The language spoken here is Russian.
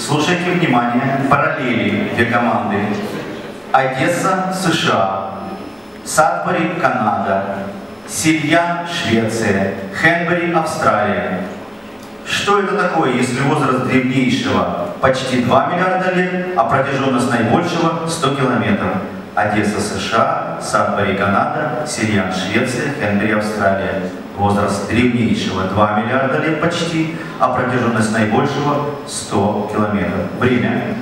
слушайте внимание, параллели две команды. Одесса, США, Садбери, Канада, Сильян, Швеция, Хенбери, Австралия. Что это такое, если возраст древнейшего почти 2 миллиарда лет, а протяженность наибольшего 100 километров? Одесса, США, Садбери, Канада, Сильян, Швеция, Хенбери, Австралия. Возраст древнейшего 2 миллиарда лет почти, а протяженность наибольшего 100 километров. Время